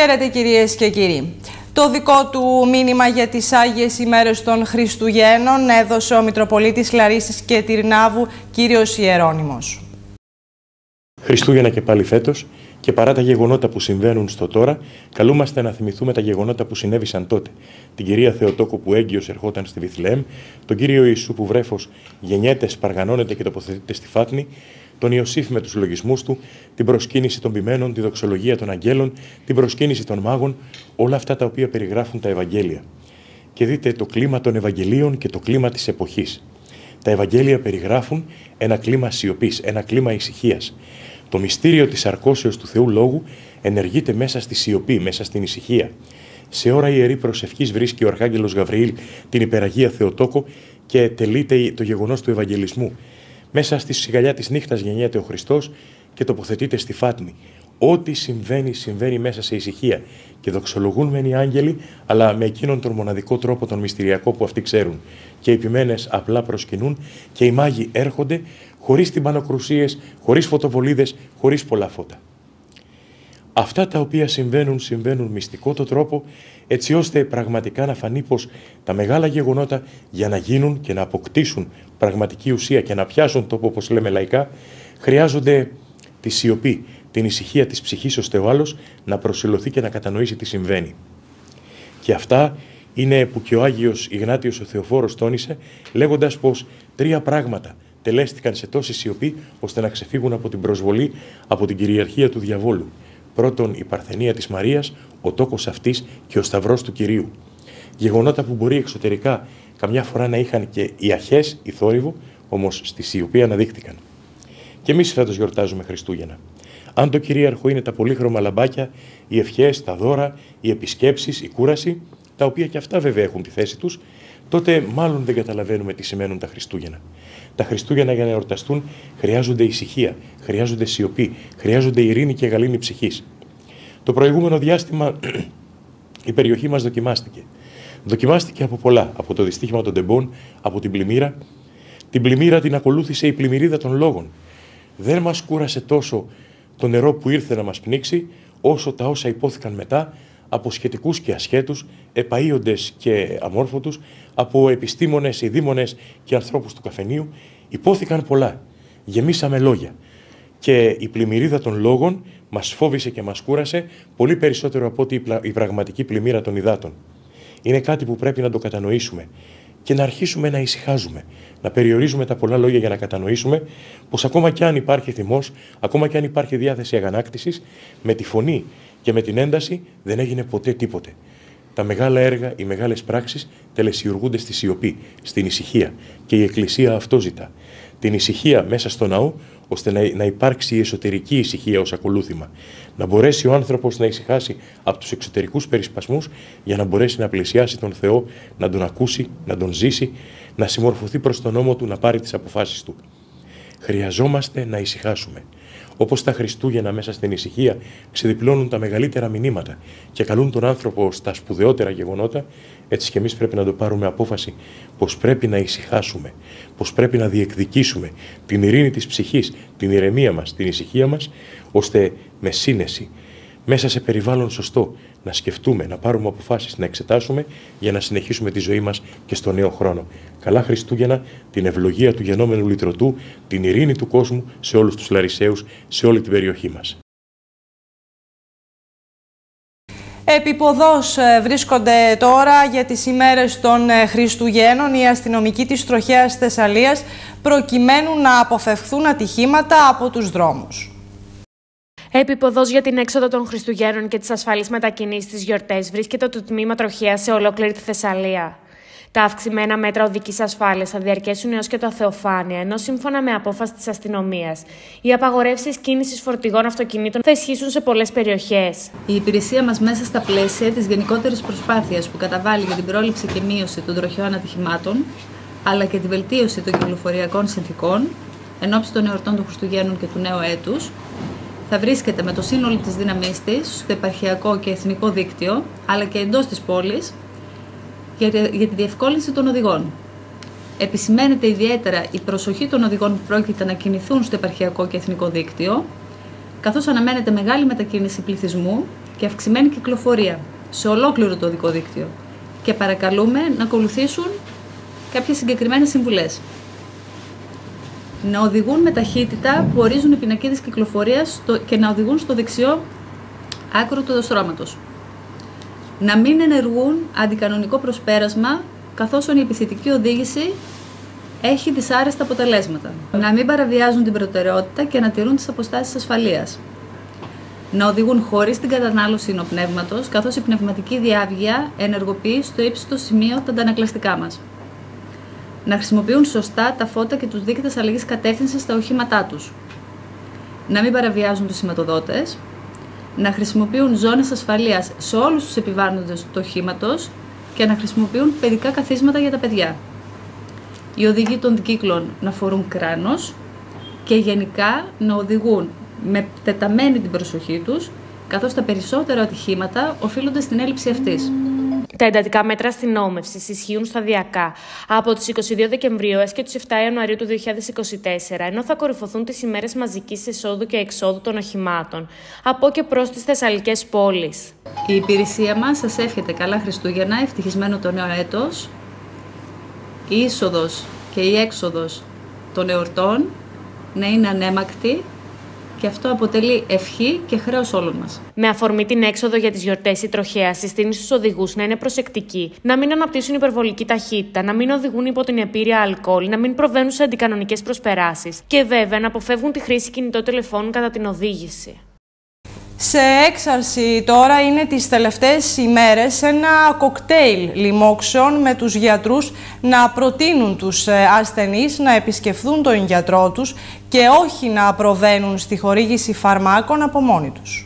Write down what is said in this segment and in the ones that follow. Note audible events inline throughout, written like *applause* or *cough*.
Χαίρετε κυρίες και κύριοι. Το δικό του μήνυμα για τις Άγιες ημέρες των Χριστουγέννων έδωσε ο Μητροπολίτης Λαρίσης και Τυρνάβου, κύριος Ιερώνυμος. Χριστούγεννα και πάλι φέτος και παρά τα γεγονότα που συμβαίνουν στο τώρα, καλούμαστε να θυμηθούμε τα γεγονότα που συνέβησαν τότε. Την κυρία Θεοτόκο που έγκυος ερχόταν στη Βιθλεέμ, τον κύριο Ιησού που βρέφος γεννιέται, σπαργανώνεται και τοποθετείται στη Φάτνη, τον Ιωσήφ με τους λογισμούς του, την προσκύνηση των ποιμένων, τη δοξολογία των αγγέλων, την προσκύνηση των μάγων, όλα αυτά τα οποία περιγράφουν τα Ευαγγέλια. Και δείτε το κλίμα των Ευαγγελίων και το κλίμα της εποχής. Τα Ευαγγέλια περιγράφουν ένα κλίμα σιωπής, ένα κλίμα ησυχίας. Το μυστήριο της αρκώσεως του Θεού Λόγου ενεργείται μέσα στη σιωπή, μέσα στην ησυχία. Σε ώρα ιερή προσευχής βρίσκει ο Αρχάγγελος Γαβριήλ την υπεραγία Θεοτόκο και τελείται το γεγονός του Ευαγγελισμού. Μέσα στη σιγαλιά της νύχτας γεννιέται ο Χριστός και τοποθετείται στη φάτνη. Ό,τι συμβαίνει, συμβαίνει μέσα σε ησυχία. Και δοξολογούν μεν οι άγγελοι, αλλά με εκείνον τον μοναδικό τρόπο, τον μυστηριακό που αυτοί ξέρουν. Και οι επιμένες απλά προσκυνούν και οι μάγοι έρχονται χωρίς τυμπανοκρουσίες, χωρίς φωτοβολίδες, χωρίς πολλά φώτα. Αυτά τα οποία συμβαίνουν, συμβαίνουν μυστικό το τρόπο, έτσι ώστε πραγματικά να φανεί πως τα μεγάλα γεγονότα για να γίνουν και να αποκτήσουν πραγματική ουσία και να πιάσουν τόπο, όπως λέμε λαϊκά, χρειάζονται τη σιωπή, την ησυχία της ψυχής, ώστε ο άλλος να προσιλωθεί και να κατανοήσει τι συμβαίνει. Και αυτά είναι που και ο Άγιος Ιγνάτιος ο Θεοφόρος τόνισε, λέγοντας πως τρία πράγματα τελέστηκαν σε τόση σιωπή, ώστε να ξεφύγουν από την προσβολή, από την κυριαρχία του διαβόλου. Πρώτον, η παρθενία της Μαρίας, ο τόκος αυτής και ο σταυρός του Κυρίου. Γεγονότα που μπορεί εξωτερικά καμιά φορά να είχαν και οι αχές, οι θόρυβο, όμως στη σιωπή αναδείχτηκαν. Και εμείς φέτος γιορτάζουμε Χριστούγεννα. Αν το κυρίαρχο είναι τα πολύχρωμα λαμπάκια, οι ευχές, τα δώρα, οι επισκέψεις, η κούραση, τα οποία και αυτά βέβαια έχουν τη θέση τους, τότε μάλλον δεν καταλαβαίνουμε τι σημαίνουν τα Χριστούγεννα. Τα Χριστούγεννα για να εορταστούν χρειάζονται ησυχία, χρειάζονται σιωπή, χρειάζονται ειρήνη και γαλήνη ψυχής. Το προηγούμενο διάστημα *clears throat* η περιοχή μας δοκιμάστηκε. Δοκιμάστηκε από πολλά, από το δυστύχημα των τεμπών, από την πλημμύρα. Την πλημμύρα την ακολούθησε η πλημμυρίδα των λόγων. Δεν μας κούρασε τόσο το νερό που ήρθε να μας πνίξει, όσο τα όσα υπόθηκαν μετά από σχετικούς και ασχέτους, επαΐοντες και αμόρφωτους, από επιστήμονες, ειδήμονες και ανθρώπους του καφενείου, υπόθηκαν πολλά. Γεμίσαμε λόγια. Και η πλημμυρίδα των λόγων μας φόβησε και μας κούρασε πολύ περισσότερο από ότι η πραγματική πλημμύρα των υδάτων. Είναι κάτι που πρέπει να το κατανοήσουμε και να αρχίσουμε να ησυχάζουμε, να περιορίζουμε τα πολλά λόγια για να κατανοήσουμε πως ακόμα και αν υπάρχει θυμός, ακόμα και αν υπάρχει διάθεση αγανάκτησης, με τη φωνή και με την ένταση δεν έγινε ποτέ τίποτε. Τα μεγάλα έργα, οι μεγάλες πράξεις τελεσιουργούνται στη σιωπή, στην ησυχία και η Εκκλησία αυτό ζητά. Την ησυχία μέσα στο ναό, ώστε να, να υπάρξει η εσωτερική ησυχία ως ακολούθημα. Να μπορέσει ο άνθρωπος να ησυχάσει από τους εξωτερικούς περισπασμούς για να μπορέσει να πλησιάσει τον Θεό, να τον ακούσει, να τον ζήσει, να συμμορφωθεί προς τον νόμο του, να πάρει τις αποφάσεις του. Χρειαζόμαστε να ησυχάσουμε. Όπως τα Χριστούγεννα μέσα στην ησυχία ξεδιπλώνουν τα μεγαλύτερα μηνύματα και καλούν τον άνθρωπο στα σπουδαιότερα γεγονότα, έτσι και εμείς πρέπει να το πάρουμε απόφαση πως πρέπει να ησυχάσουμε, πως πρέπει να διεκδικήσουμε την ειρήνη της ψυχής, την ηρεμία μας, την ησυχία μας, ώστε με σύνεση, μέσα σε περιβάλλον σωστό, να σκεφτούμε, να πάρουμε αποφάσεις, να εξετάσουμε για να συνεχίσουμε τη ζωή μας και στο νέο χρόνο. Καλά Χριστούγεννα, την ευλογία του γενόμενου λυτρωτού, την ειρήνη του κόσμου σε όλους τους Λαρισαίους, σε όλη την περιοχή μας. Επιποδός ε, βρίσκονται τώρα για τις ημέρες των ε, Χριστουγέννων οι αστυνομικοί της Τροχέας Θεσσαλίας προκειμένου να αποφευχθούν ατυχήματα από τους δρόμους. Επίποδος για την έξοδο των Χριστουγέννων και τις ασφαλεί μετακινήσεις τη γιορτές βρίσκεται το τμήμα τροχέα σε ολόκληρη τη Θεσσαλία. Τα αυξημένα μέτρα οδικής ασφάλειας θα διαρκέσουν έως και το Θεοφάνεια, ενώ σύμφωνα με απόφαση της αστυνομίας, οι απαγορεύσεις κίνησης φορτηγών αυτοκινήτων θα ισχύσουν σε πολλές περιοχές. Η υπηρεσία μας, μέσα στα πλαίσια της γενικότερης προσπάθειας που καταβάλει για την πρόληψη και μείωση των τροχιών ατυχημάτων, αλλά και τη βελτίωση των κυκλοφοριακών συνθήκων, εν ώψη των εορτών των Χριστουγέννων και του νέου έτους, θα βρίσκεται με το σύνολο της δύναμής της στο επαρχιακό και εθνικό δίκτυο, αλλά και εντός της πόλης, για τη διευκόλυνση των οδηγών. Επισημαίνεται ιδιαίτερα η προσοχή των οδηγών που πρόκειται να κινηθούν στο επαρχιακό και εθνικό δίκτυο, καθώς αναμένεται μεγάλη μετακίνηση πληθυσμού και αυξημένη κυκλοφορία σε ολόκληρο το οδικό δίκτυο και παρακαλούμε να ακολουθήσουν κάποιες συγκεκριμένες συμβουλές. Να οδηγούν με ταχύτητα που ορίζουν οι πινακίδες κυκλοφορίας και να οδηγούν στο δεξιό άκρο του οδοστρώματος. Να μην ενεργούν αντικανονικό προσπέρασμα καθώς η επιθετική οδήγηση έχει δυσάρεστα αποτελέσματα. Να μην παραβιάζουν την προτεραιότητα και να τηρούν τις αποστάσεις ασφαλείας. Να οδηγούν χωρίς την κατανάλωση υνοπνεύματος, καθώς η πνευματική διάβγεια ενεργοποιεί στο ύψιστο σημείο τα αντανακλαστικά μας. Να χρησιμοποιούν σωστά τα φώτα και τους δείκτες αλλαγής κατεύθυνσης στα οχήματά τους. Να μην παραβιάζουν τους σηματοδότες. Να χρησιμοποιούν ζώνες ασφαλείας σε όλους τους επιβάλλοντες του οχήματος και να χρησιμοποιούν παιδικά καθίσματα για τα παιδιά οι οδηγοί των κύκλων να φορούν κράνος και γενικά να οδηγούν με τεταμένη την προσοχή τους, καθώς τα περισσότερα ατυχήματα οφείλονται στην έλλειψη αυτής. Τα εντατικά μέτρα αστυνόμευσης ισχύουν σταδιακά από τις 22 Δεκεμβρίου έως και του 7 Ιανουαρίου του 2024, ενώ θα κορυφωθούν τις ημέρες μαζικής εισόδου και εξόδου των οχημάτων από και προς τις Θεσσαλικές πόλεις. Η υπηρεσία μας σας εύχεται καλά Χριστούγεννα, ευτυχισμένο το νέο έτος η είσοδος και η έξοδος των εορτών να είναι ανέμακτη και αυτό αποτελεί ευχή και χρέος όλων μας. Με αφορμή την έξοδο για τις γιορτές, η τροχέα συστήνει στους οδηγούς να είναι προσεκτικοί, να μην αναπτύσσουν υπερβολική ταχύτητα, να μην οδηγούν υπό την επίρρεια αλκοόλ, να μην προβαίνουν σε αντικανονικές προσπεράσεις και βέβαια να αποφεύγουν τη χρήση κινητό τηλεφώνου κατά την οδήγηση. Σε έξαρση τώρα είναι τις τελευταίες ημέρες ένα κοκτέιλ λοιμόξεων με τους γιατρούς να προτείνουν τους ε, ασθενείς να επισκεφθούν τον γιατρό τους και όχι να προβαίνουν στη χορήγηση φαρμάκων από μόνοι τους.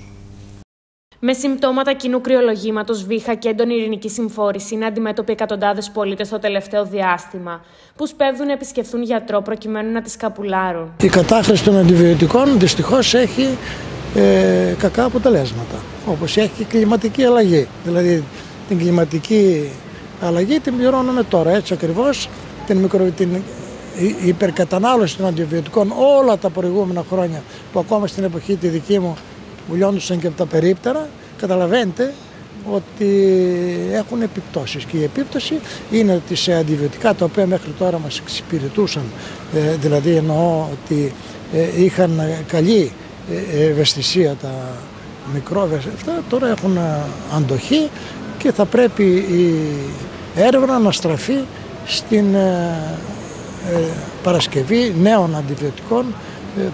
Με συμπτώματα κοινού κρυολογήματος, βήχα και έντονη ειρηνική συμφόρηση είναι αντιμέτωποι εκατοντάδες πολίτες το τελευταίο διάστημα, που σπέβδουν να επισκεφθούν γιατρό προκειμένου να τις καπουλάρουν. Η κατάχρηση των αντιβιωτικών δυστυχώς έχει ε, κακά αποτελέσματα. Όπως έχει και η κλιματική αλλαγή. Δηλαδή την κλιματική αλλαγή την πληρώνουμε τώρα έτσι ακριβώς. Την, μικρο, την υπερκατανάλωση των αντιβιωτικών όλα τα προηγούμενα χρόνια που ακόμα στην εποχή τη δική μου βουλιόντουσαν και από τα περίπτερα καταλαβαίνετε ότι έχουν επιπτώσεις και η επίπτωση είναι ότι σε αντιβιωτικά τα οποία μέχρι τώρα μας εξυπηρετούσαν ε, δηλαδή εννοώ ότι ε, είχαν καλή ε, ε, ευαισθησία τα μικρόβια αυτά τώρα έχουν ε, αντοχή και θα πρέπει η έρευνα να στραφεί στην παρασκευή νέων αντιβιωτικών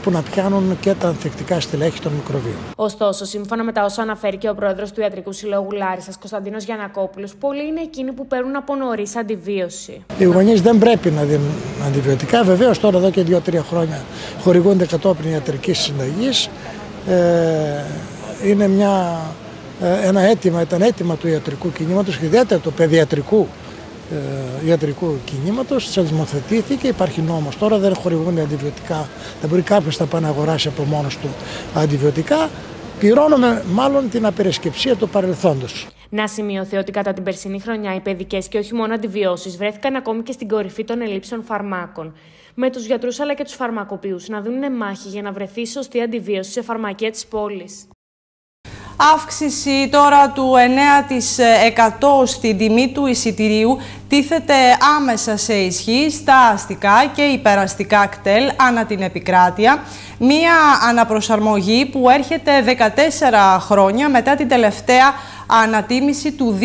που να πιάνουν και τα ανθεκτικά στελέχη των μικροβίων. Ωστόσο, σύμφωνα με τα όσα αναφέρει και ο πρόεδρος του Ιατρικού Συλλόγου Λάρισας, Κωνσταντίνος Γιανακόπουλος, πολλοί είναι εκείνοι που παίρνουν από νωρίς αντιβίωση. Οι γονείς δεν πρέπει να δίνουν αντιβιωτικά. Βεβαίως, τώρα εδώ και δύο-τρία χρόνια χορηγούνται κατόπιν ιατρικής συνταγή. Ε, είναι μια, ε, ένα αίτημα, ήταν αίτημα του ιατρικού κινήματος και ιδιαίτερα του παιδιατρικού ε, ιατρικού κινήματος, θεσμοθετήθηκε, υπάρχει νόμος τώρα, δεν χορηγούνται αντιβιωτικά, δεν μπορεί κάποιος να πάει να αγοράσει από μόνος του αντιβιωτικά. Πληρώνουμε μάλλον την απερισκεψία του παρελθόντος. Να σημειωθεί ότι κατά την περσινή χρονιά οι παιδικές και όχι μόνο αντιβιώσεις βρέθηκαν ακόμη και στην κορυφή των ελλείψεων φαρμάκων. Με τους γιατρούς αλλά και τους φαρμακοποιούς να δίνουν μάχη για να βρεθεί σωστή αντιβίωση σε φαρμακεία της πόλης. Αύξηση τώρα του 9% στην τιμή του εισιτηρίου τίθεται άμεσα σε ισχύ στα αστικά και υπεραστικά κτέλ ανά την επικράτεια. Μία αναπροσαρμογή που έρχεται 14 χρόνια μετά την τελευταία ανατίμηση του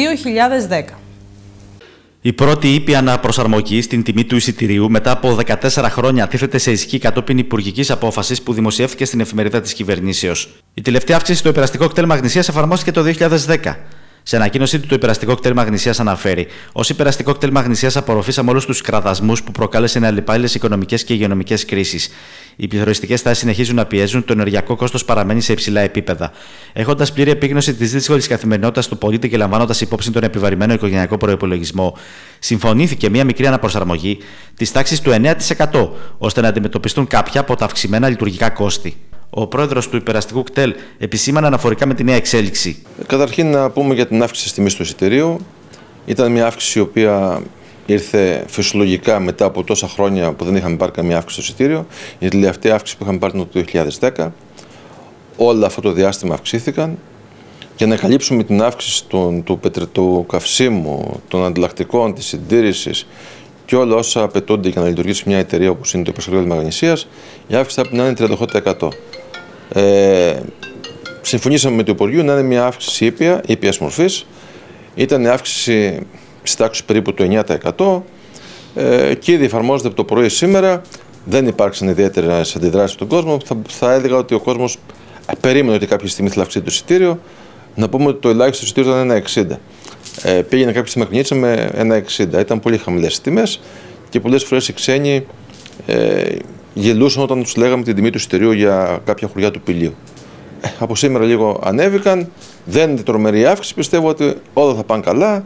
2010. Η πρώτη ήπια αναπροσαρμογή στην τιμή του εισιτηρίου μετά από 14 χρόνια τίθεται σε ισχύ κατόπιν υπουργικής απόφασης που δημοσιεύτηκε στην εφημερίδα της κυβερνήσεως. Η τελευταία αύξηση στο υπεραστικό κτέλ Μαγνησίας εφαρμόστηκε το 2010. Σε ανακοίνωσή του, το υπεραστικό κτέλ Μαγνησίας αναφέρει: Ω υπεραστικό κτέλ Μαγνησίας απορροφήσαμε όλους τους κραδασμούς που προκάλεσαν αλληπάλληλες οικονομικές και υγειονομικές κρίσεις. Οι πληθωριστικέ τάσεις συνεχίζουν να πιέζουν, το ενεργειακό κόστος παραμένει σε υψηλά επίπεδα. Έχοντας πλήρη επίγνωση της δύσκολης καθημερινότητας του πολίτη και λαμβάνοντας υπόψη τον επιβαρημένο οικογενειακό προπολογισμό, συμφωνήθηκε μία μικρή αναπροσαρμογή της τάξης του 9% ώστε να αντιμετωπιστούν κάποια από τα αυξημένα λειτουργικά κόστη. Ο πρόεδρος του υπεραστικού κτέλ επισήμανε αναφορικά με τη νέα εξέλιξη. Καταρχήν, να πούμε για την αύξηση της τιμής του εισιτηρίου. Ήταν μια αύξηση η οποία ήρθε φυσιολογικά μετά από τόσα χρόνια που δεν είχαμε πάρει καμία αύξηση στο εισιτήριο. Η τελευταία αύξηση που είχαμε πάρει το 2010. Όλα αυτό το διάστημα αυξήθηκαν. για να καλύψουμε την αύξηση του, του, του καυσίμου, των αντιλακτικών, της συντήρησης και όλα όσα απαιτούνται για να λειτουργήσει μια εταιρεία όπως είναι το Υπεσχολείο Μαγνησίας, η αύξηση θα πρέπει να είναι 38%. Ε, συμφωνήσαμε με το Υπουργείο να είναι μια αύξηση ήπια, ήπιας μορφής. Ήταν αύξηση στη τάξης περίπου του 9%. Ε, και ήδη εφαρμόζεται από το πρωί σήμερα. Δεν υπάρξαν ιδιαίτερες αντιδράσεις στον κόσμο. Θα, θα έλεγα ότι ο κόσμος περίμενε ότι κάποια στιγμή θα αυξήσει το εισιτήριο. Να πούμε ότι το ελάχιστο εισιτήριο ήταν 1,60. Ε, πήγαινε κάποια στιγμή με 1,60. Ήταν πολύ χαμηλές τιμές και πολλές φορές οι ξένοι ε, γελούσαν όταν τους λέγαμε την τιμή του εισιτηρίου για κάποια χωριά του πηλίου. Ε, από σήμερα λίγο ανέβηκαν. Δεν είναι τρομερή αύξηση. Πιστεύω ότι όλα θα πάνε καλά.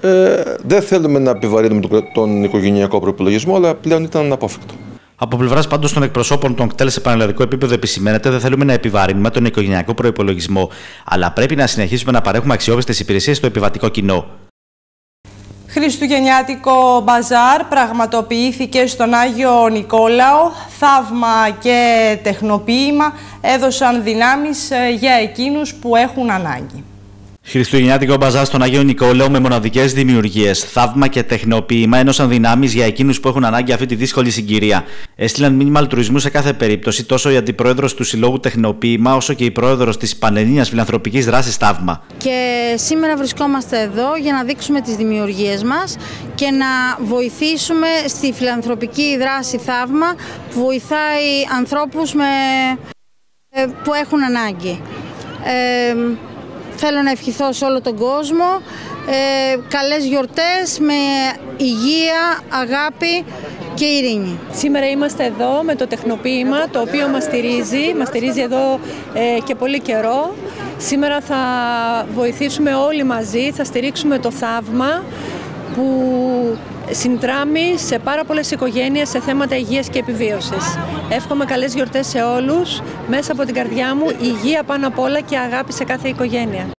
Ε, δεν θέλουμε να επιβαρύνουμε τον οικογενειακό προπολογισμό, αλλά πλέον ήταν αναπόφευκτο. Από πλευράς πάντως των εκπροσώπων των κτέλ σε πανελλαδικό επίπεδο επισημαίνεται δεν θέλουμε να επιβαρύνουμε τον οικογενειακό προπολογισμό, αλλά πρέπει να συνεχίσουμε να παρέχουμε αξιόπιστες υπηρεσίες στο επιβατικό κοινό. Χριστουγεννιάτικο μπαζάρ πραγματοποιήθηκε στον Άγιο Νικόλαο. Θαύμα και τεχνοποίημα έδωσαν δυνάμεις ε, για εκείνους που έχουν ανάγκη. Χριστουγεννιάτικο μπαζά στον Αγίο Νικόλαο με μοναδικές δημιουργίες, θαύμα και τεχνοποίημα ένωσαν δυνάμει για εκείνους που έχουν ανάγκη αυτή τη δύσκολη συγκυρία. Έστειλαν μήνυμα αλτρουισμού σε κάθε περίπτωση τόσο η αντιπρόεδρος του Συλλόγου Τεχνοποίημα όσο και η πρόεδρος της Πανελλήνιας Φιλανθρωπικής Δράσης Θαύμα. Και σήμερα βρισκόμαστε εδώ για να δείξουμε τις δημιουργίες μας και να βοηθήσουμε στη φιλανθρωπική δράση Θαύμα που βοηθάει ανθρώπους με... Ε, που έχουν ανάγκη. Ε, Θέλω να ευχηθώ σε όλο τον κόσμο ε, καλές γιορτές με υγεία, αγάπη και ειρήνη. Σήμερα είμαστε εδώ με το τεχνοποίημα το οποίο μας στηρίζει, μας στηρίζει εδώ ε, και πολύ καιρό. Σήμερα θα βοηθήσουμε όλοι μαζί, θα στηρίξουμε το θαύμα που συνδράμει σε πάρα πολλές οικογένειες σε θέματα υγείας και επιβίωσης. Εύχομαι καλές γιορτές σε όλους, μέσα από την καρδιά μου, υγεία πάνω απ' όλα και αγάπη σε κάθε οικογένεια.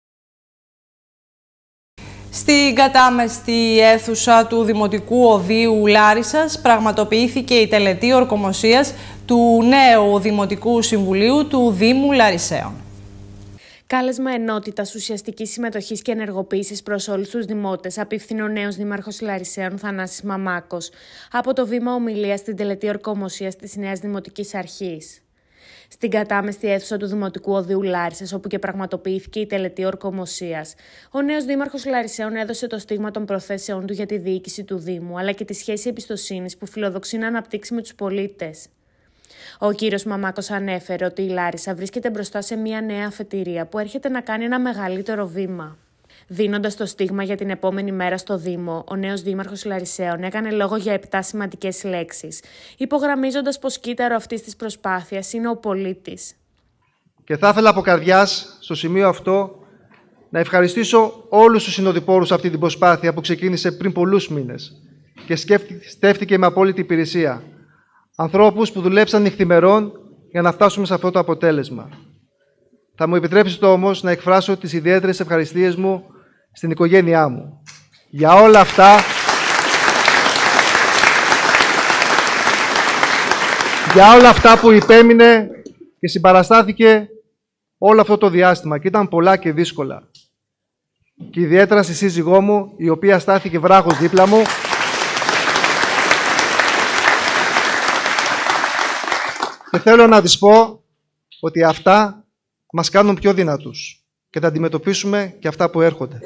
Στην κατάμεστη αίθουσα του Δημοτικού Οδείου Λάρισας πραγματοποιήθηκε η τελετή ορκομοσίας του νέου Δημοτικού Συμβουλίου του Δήμου Λαρισαίων. Κάλεσμα ενότητας ουσιαστικής συμμετοχής και ενεργοποίησης προς όλους τους δημότες, απίφθηνε ο νέος Δήμαρχος Λαρισαίων Θανάσης Μαμάκος από το βήμα ομιλίας στην τελετή ορκομοσίας της Νέας Δημοτικής Αρχής. Στην κατάμεστη αίθουσα του Δημοτικού Οδείου Λάρισας, όπου και πραγματοποιήθηκε η τελετή ορκομοσίας, ο νέος Δήμαρχος Λαρισαίων έδωσε το στίγμα των προθέσεών του για τη διοίκηση του Δήμου, αλλά και τη σχέση εμπιστοσύνης που φιλοδοξεί να αναπτύξει με τους πολίτες. Ο κύριος Μαμάκος ανέφερε ότι η Λάρισα βρίσκεται μπροστά σε μια νέα αφετηρία που έρχεται να κάνει ένα μεγαλύτερο βήμα. Δίνοντας το στίγμα για την επόμενη μέρα στο Δήμο, ο νέος Δήμαρχος Λαρισαίων έκανε λόγο για επτά σημαντικές λέξεις, υπογραμμίζοντας πως κύτταρο αυτής της προσπάθειας είναι ο πολίτης. Και θα ήθελα από καρδιάς στο σημείο αυτό να ευχαριστήσω όλους τους συνοδοιπόρους αυτή την προσπάθεια που ξεκίνησε πριν πολλούς μήνες και στέφτηκε με απόλυτη υπηρεσία ανθρώπους που δουλέψαν νυχθημερών για να φτάσουμε σε αυτό το αποτέλεσμα. Θα μου επιτρέψετε όμως να εκφράσω τις ιδιαίτερες ευχαριστίες μου στην οικογένειά μου. Για όλα αυτά... για όλα αυτά που υπέμεινε και συμπαραστάθηκε όλο αυτό το διάστημα και ήταν πολλά και δύσκολα. Και ιδιαίτερα στη σύζυγό μου, η οποία στάθηκε βράχος δίπλα μου Και θέλω να της πω ότι αυτά μας κάνουν πιο δυνατούς και θα αντιμετωπίσουμε και αυτά που έρχονται.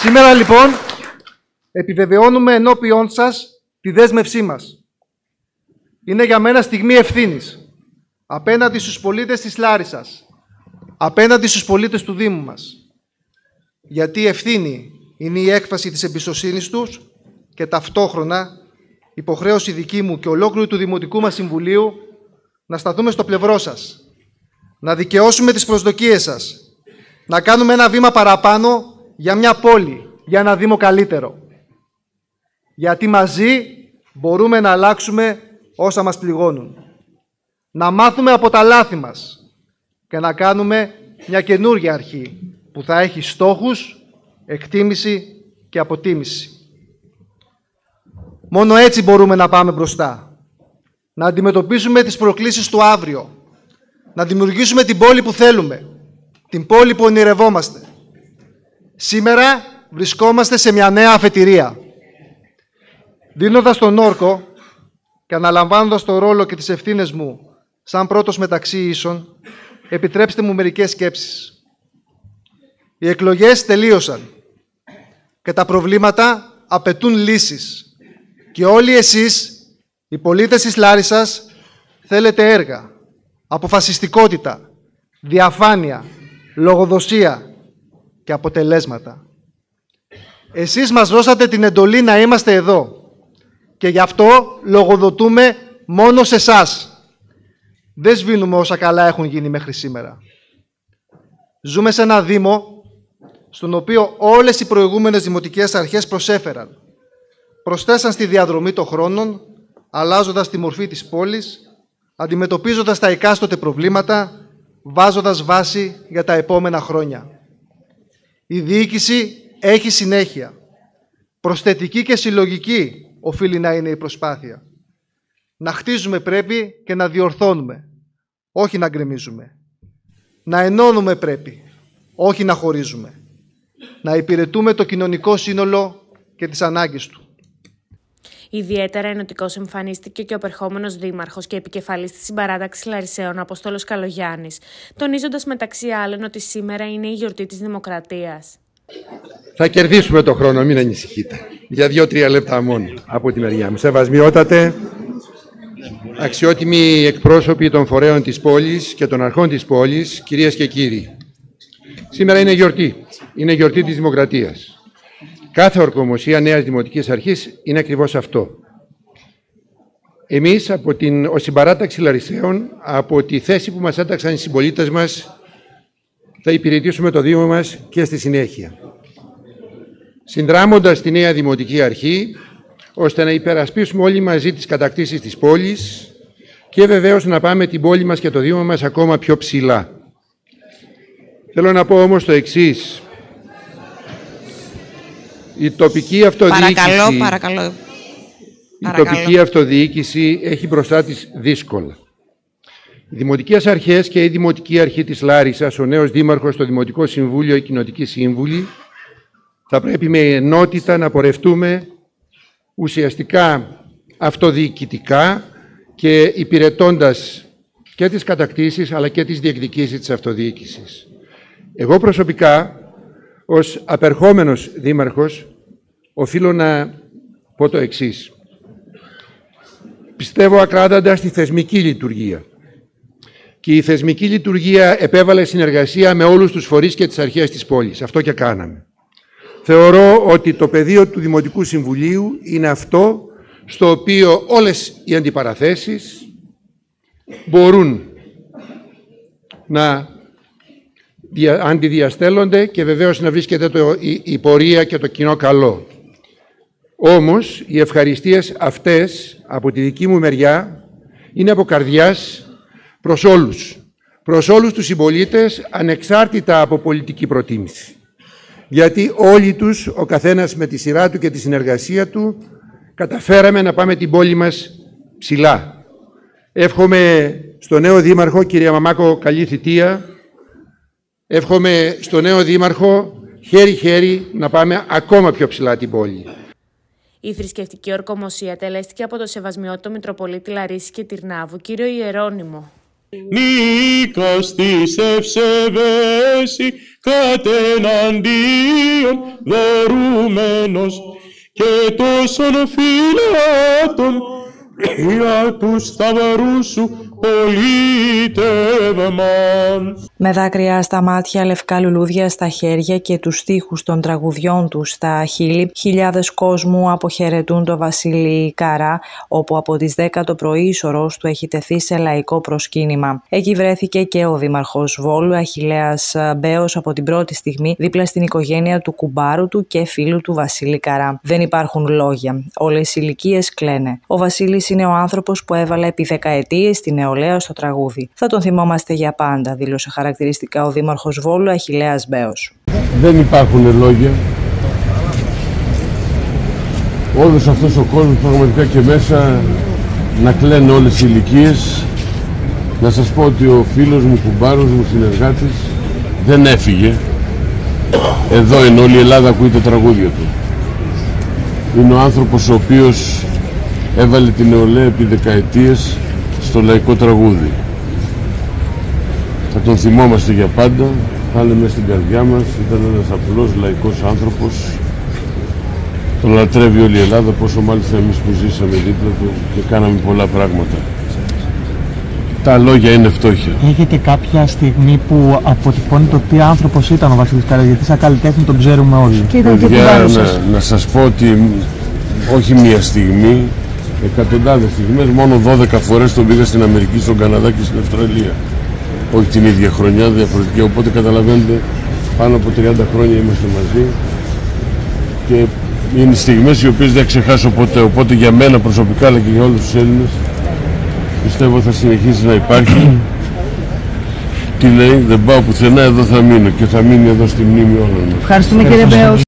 Σήμερα λοιπόν επιβεβαιώνουμε ενώπιόν σας τη δέσμευσή μας. Είναι για μένα στιγμή ευθύνης απέναντι στους πολίτες της Λάρισας, απέναντι στους πολίτες του Δήμου μας. Γιατί η ευθύνη είναι η έκφραση της εμπιστοσύνης τους και ταυτόχρονα υποχρέωση δική μου και ολόκληρου του Δημοτικού μας Συμβουλίου να σταθούμε στο πλευρό σας, να δικαιώσουμε τις προσδοκίες σας, να κάνουμε ένα βήμα παραπάνω για μια πόλη, για ένα Δήμο καλύτερο. Γιατί μαζί μπορούμε να αλλάξουμε όσα μας πληγώνουν. Να μάθουμε από τα λάθη μας και να κάνουμε μια καινούργια αρχή που θα έχει στόχους, εκτίμηση και αποτίμηση. Μόνο έτσι μπορούμε να πάμε μπροστά. Να αντιμετωπίσουμε τις προκλήσεις του αύριο. να δημιουργήσουμε την πόλη που θέλουμε, την πόλη που ονειρευόμαστε. Σήμερα βρισκόμαστε σε μια νέα αφετηρία. Δίνοντας τον όρκο και αναλαμβάνοντας το ρόλο και τις ευθύνες μου σαν πρώτος μεταξύ ίσων, επιτρέψτε μου μερικές σκέψεις. Οι εκλογές τελείωσαν και τα προβλήματα απαιτούν λύσεις. Και όλοι εσείς, οι πολίτες της Λάρισας, θέλετε έργα, αποφασιστικότητα, διαφάνεια, λογοδοσία και αποτελέσματα. Εσείς μας δώσατε την εντολή να είμαστε εδώ και γι' αυτό λογοδοτούμε μόνο σε εσάς. Δεν σβήνουμε όσα καλά έχουν γίνει μέχρι σήμερα. Ζούμε σε ένα Δήμο στον οποίο όλες οι προηγούμενες δημοτικές αρχές προσέφεραν. Προσθέσαν στη διαδρομή των χρόνων, αλλάζοντας τη μορφή της πόλης, αντιμετωπίζοντας τα εκάστοτε προβλήματα, βάζοντας βάση για τα επόμενα χρόνια. Η διοίκηση έχει συνέχεια. Προσθετική και συλλογική οφείλει να είναι η προσπάθεια. Να χτίζουμε πρέπει και να διορθώνουμε, όχι να γκρεμίζουμε. Να ενώνουμε πρέπει, όχι να χωρίζουμε. Να υπηρετούμε το κοινωνικό σύνολο και τις ανάγκες του. Ιδιαίτερα ενωτικό εμφανίστηκε και ο περχόμενο δήμαρχος και επικεφαλής της συμπαράταξης Λαρισαίων Αποστόλο Καλογιάννης, τονίζοντας μεταξύ άλλων ότι σήμερα είναι η γιορτή της Δημοκρατίας. Θα κερδίσουμε το χρόνο, μην ανησυχείτε. Για δύο-τρία λεπτά μόνο από τη μεριά μου. Σεβασμιότατε, αξιότιμοι εκπρόσωποι των φορέων της πόλης και των αρχών της πόλης, κυρίες και κύριοι. Σήμερα είναι γιορτή. Είναι γιορτή της Δημοκρατίας. Κάθε ορκομοσία νέας Δημοτικής Αρχής είναι ακριβώς αυτό. Εμείς, από την ο συμπαράταξης Λαρισαίων, από τη θέση που μας έταξαν οι συμπολίτες μας, θα υπηρετήσουμε το Δήμο μας και στη συνέχεια. Συνδράμοντας τη νέα Δημοτική Αρχή, ώστε να υπερασπίσουμε όλοι μαζί τις κατακτήσεις της πόλης και βεβαίως να πάμε την πόλη μας και το Δήμο μας ακόμα πιο ψηλά. Θέλω να πω όμως το εξής. Η τοπική αυτοδιοίκηση... Παρακαλώ, παρακαλώ. Η τοπική αυτοδιοίκηση έχει μπροστά της δύσκολα. Οι δημοτικές αρχές και η Δημοτική Αρχή της Λάρισας, ο νέος δήμαρχος, το Δημοτικό Συμβούλιο, η Κοινοτική Σύμβουλη, θα πρέπει με ενότητα να πορευτούμε ουσιαστικά αυτοδιοικητικά και υπηρετώντας και τις κατακτήσεις αλλά και τις διεκδικήσεις της αυτοδιοίκησης. Εγώ προσωπικά, ως απερχόμενος δήμαρχος, οφείλω να πω το εξής. Πιστεύω ακράδαντα στη θεσμική λειτουργία και η θεσμική λειτουργία επέβαλε συνεργασία με όλους τους φορείς και τις αρχές της πόλης. Αυτό και κάναμε. Θεωρώ ότι το πεδίο του Δημοτικού Συμβουλίου είναι αυτό στο οποίο όλες οι αντιπαραθέσεις μπορούν να αντιδιαστέλλονται και βεβαίως να βρίσκεται το, η, η πορεία και το κοινό καλό. Όμως, οι ευχαριστίες αυτές από τη δική μου μεριά είναι από καρδιάς προς όλους. Προς όλους τους συμπολίτες, ανεξάρτητα από πολιτική προτίμηση. Γιατί όλοι τους, ο καθένας με τη σειρά του και τη συνεργασία του, καταφέραμε να πάμε την πόλη μας ψηλά. Εύχομαι στο νέο Δήμαρχο, κυρία Μαμάκο, καλή θητεία. Εύχομαι στο νέο Δήμαρχο, χέρι-χέρι, να πάμε ακόμα πιο ψηλά την πόλη. Η θρησκευτική ορκομοσία τελέστηκε από το Σεβασμιότο Μητροπολίτη Λαρίσης και Τυρνάβου, κύριο Ιερώνυμο. Νίκας της ευσεβέση κατεναντίον δωρούμενος και τόσων φυλάτων για τους σταυρούς σου με δάκρυα στα μάτια, λευκά λουλούδια στα χέρια και τους στίχους των τραγουδιών τους στα χείλη, χιλιάδες κόσμου αποχαιρετούν το Βασίλη Καρά, όπου από τις 10 το πρωί σωρός του έχει τεθεί σε λαϊκό προσκύνημα. Εκεί βρέθηκε και ο Δήμαρχος Βόλου, Αχιλέας Μπέος, από την πρώτη στιγμή δίπλα στην οικογένεια του κουμπάρου του και φίλου του Βασίλη Καρά. Δεν υπάρχουν λόγια. Όλες οι ηλικίες κλαίνε. Ο Βασίλης είναι ο άνθρωπος που έβαλε επί δεκαετίες την νεολαία στο τραγούδι. Θα τον θυμόμαστε για πάντα, δήλωσε χαρακτηριστικά ο Δήμαρχος Βόλου Αχηλέα Μπέος. Δεν υπάρχουν λόγια. Όλος αυτός ο κόσμος πραγματικά και μέσα να κλαίνουν όλες οι ηλικίες Να σας πω ότι ο φίλος μου, κουμπάρος μου, συνεργάτης δεν έφυγε. Εδώ είναι όλη η Ελλάδα ακούει τα τραγούδια του. Είναι ο άνθρωπος ο οποίος έβαλε την νεολαία επί δεκαετίες στο λαϊκό τραγούδι. Θα τον θυμόμαστε για πάντα, θα είναι μέσα στην καρδιά μας, ήταν ένας απλός λαϊκός άνθρωπος. Τον λατρεύει όλη η Ελλάδα, πόσο μάλιστα εμείς που ζήσαμε δίπλα του και κάναμε πολλά πράγματα. Τα λόγια είναι φτώχεια. Έχετε κάποια στιγμή που αποτυπώνει το τι άνθρωπος ήταν ο Βασίλης Καράς, γιατί σαν καλλιτέχνη τον ξέρουμε όλοι. Και ήταν Παιδιά, να, να σας πω ότι όχι μία στιγμή, εκατοντάδες στιγμές, μόνο 12 φορές τον πήγα στην Αμερική, στον Καναδά και στην Αυστραλία. Όχι την ίδια χρονιά, διαφορετική, οπότε καταλαβαίνετε πάνω από 30 χρόνια είμαστε μαζί και είναι στιγμές οι οποίες δεν ξεχάσω ποτέ, οπότε για μένα προσωπικά αλλά και για όλους τους Έλληνες πιστεύω θα συνεχίσει να υπάρχει τι λέει, δεν πάω πουθενά, εδώ θα μείνω και θα μείνει εδώ στη μνήμη όλων. Ευχαριστούμε κύριε Μπέος.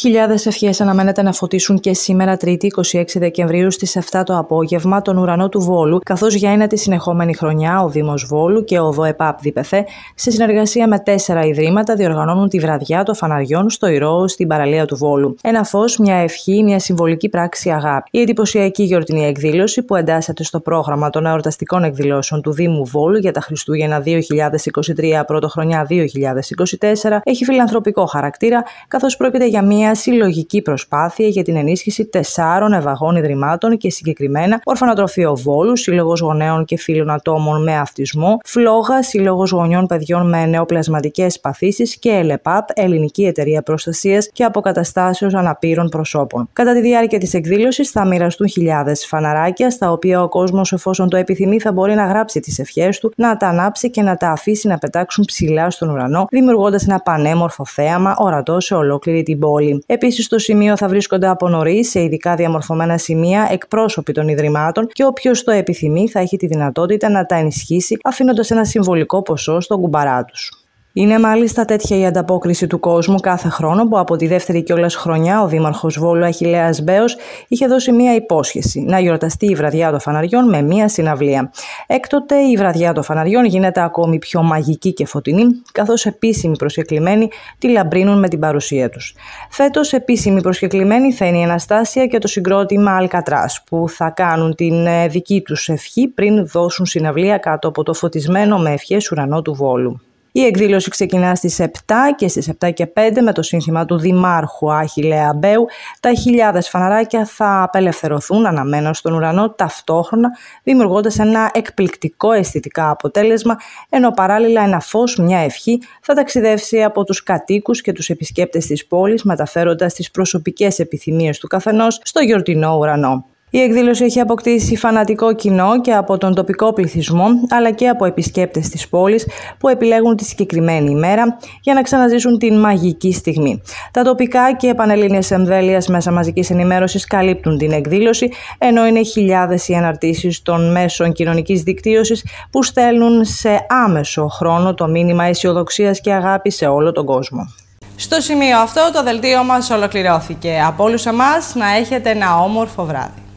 Χιλιάδες ευχές αναμένεται να φωτίσουν και σήμερα, Τρίτη 26 Δεκεμβρίου στις 7 το απόγευμα, τον ουρανό του Βόλου, καθώς για ένα τη συνεχόμενη χρονιά ο Δήμος Βόλου και ο ΔΟΕΠΑΠ ΔΙΠΕΘΕ, σε συνεργασία με τέσσερα ιδρύματα, διοργανώνουν τη βραδιά των φαναριών στο Ηρώο στην παραλία του Βόλου. Ένα φως, μια ευχή, μια συμβολική πράξη αγάπη. Η εντυπωσιακή γιορτινή εκδήλωση που εντάσσεται στο πρόγραμμα των εορταστικών εκδηλώσεων του Δήμου Βόλου για τα Χριστούγεννα 2023 πρωτοχρονιά 2024 έχει φιλανθρωπικό χαρακτήρα, καθώς πρόκειται για μια συλλογική προσπάθεια για την ενίσχυση τεσσάρων ευαγών ιδρυμάτων και συγκεκριμένα Ορφανοτροφείο Βόλου, Σύλλογος Γονέων και Φίλων Ατόμων με Αυτισμό, Φλόγα, Σύλλογος Γονιών Παιδιών με Νεοπλασματικές Παθήσεις και ΕΛΕΠΑΠ, Ελληνική Εταιρεία Προστασίας και Αποκαταστάσεως Αναπήρων Προσώπων. Κατά τη διάρκεια της εκδήλωσης θα μοιραστούν χιλιάδες φαναράκια, στα οποία ο κόσμος, εφόσον το επιθυμεί, θα μπορεί να γράψει τις ευχές του, να τα ανάψει και να τα αφήσει να πετάξουν ψηλά στον ουρανό, δημιουργώντας ένα πανέμορφο θέαμα ορατό σε ολόκληρη την πόλη. Επίσης, στο σημείο θα βρίσκονται από νωρίς σε ειδικά διαμορφωμένα σημεία εκπρόσωποι των Ιδρυμάτων και όποιος το επιθυμεί θα έχει τη δυνατότητα να τα ενισχύσει, αφήνοντας ένα συμβολικό ποσό στον κουμπαρά τους. Είναι μάλιστα τέτοια η ανταπόκριση του κόσμου κάθε χρόνο που από τη δεύτερη κιόλας χρονιά ο Δήμαρχος Βόλου Αχηλέα Μπέος είχε δώσει μία υπόσχεση να γιορταστεί η βραδιά των φαναριών με μία συναυλία. Έκτοτε η βραδιά των φαναριών γίνεται ακόμη πιο μαγική και φωτεινή, καθώς επίσημοι προσκεκλημένοι τη λαμπρύνουν με την παρουσία τους. Φέτος, επίσημοι προσκεκλημένοι θα είναι η Αναστάσια και το συγκρότημα Αλκατράς, που θα κάνουν την ε, δική τους ευχή πριν δώσουν συναυλία κάτω από το φωτισμένο με ευχές ουρανό του Βόλου. Η εκδήλωση ξεκινά στις 7 και στις 7 και 5 με το σύνθημα του Δημάρχου Άχιλε Μπέου. Τα χιλιάδες φαναράκια θα απελευθερωθούν αναμένως στον ουρανό ταυτόχρονα, δημιουργώντας ένα εκπληκτικό αισθητικά αποτέλεσμα, ενώ παράλληλα ένα φως, μια ευχή, θα ταξιδεύσει από τους κατοίκους και τους επισκέπτες της πόλης, μεταφέροντας τις προσωπικές επιθυμίες του καθενός στο γιορτινό ουρανό. Η εκδήλωση έχει αποκτήσει φανατικό κοινό και από τον τοπικό πληθυσμό, αλλά και από επισκέπτες της πόλης που επιλέγουν τη συγκεκριμένη ημέρα για να ξαναζήσουν την μαγική στιγμή. Τα τοπικά και πανελλήνιες εμβέλειας μέσα μαζικής ενημέρωσης καλύπτουν την εκδήλωση, ενώ είναι χιλιάδες οι αναρτήσεις των μέσων κοινωνικής δικτύωσης που στέλνουν σε άμεσο χρόνο το μήνυμα αισιοδοξίας και αγάπης σε όλο τον κόσμο. Στο σημείο αυτό το δελτίο μας ολοκληρώθηκε. Από όλους εμάς να έχετε ένα όμορφο βράδυ.